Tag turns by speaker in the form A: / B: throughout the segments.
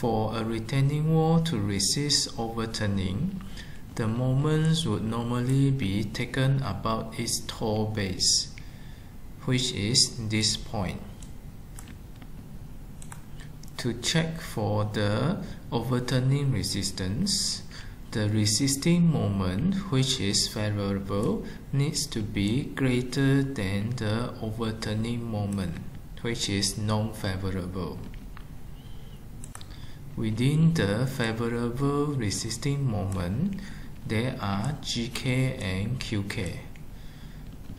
A: For a retaining wall to resist overturning, the moments would normally be taken about its toe base, which is this point. To check for the overturning resistance, the resisting moment, which is favorable, needs to be greater than the overturning moment, which is non-favorable. Within the favorable resisting moment, there are GK and QK.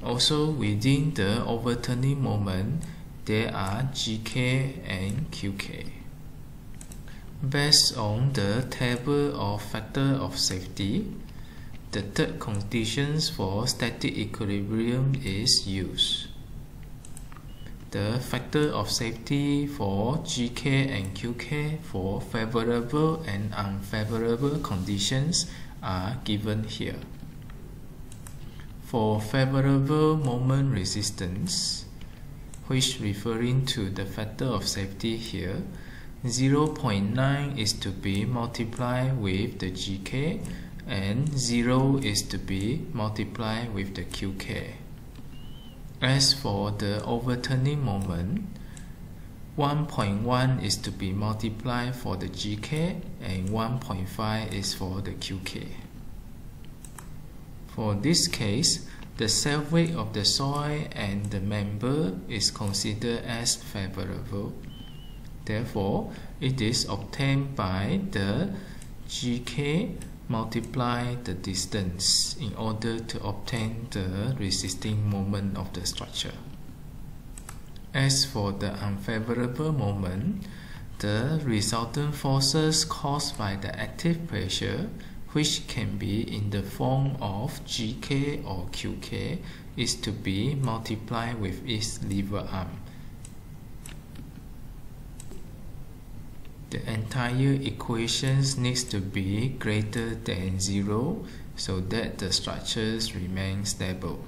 A: Also within the overturning moment, there are GK and QK. Based on the table of factor of safety, the third conditions for static equilibrium is used. The factor of safety for GK and QK for favorable and unfavorable conditions are given here. For favorable moment resistance, which referring to the factor of safety here, 0.9 is to be multiplied with the GK and 0 is to be multiplied with the QK. As for the overturning moment, 1.1 is to be multiplied for the GK and 1.5 is for the QK. For this case, the self-weight of the soil and the member is considered as favorable. Therefore, it is obtained by the GK multiply the distance in order to obtain the resisting moment of the structure. As for the unfavorable moment, the resultant forces caused by the active pressure, which can be in the form of GK or QK, is to be multiplied with its lever arm. The entire equations needs to be greater than zero so that the structures remain stable.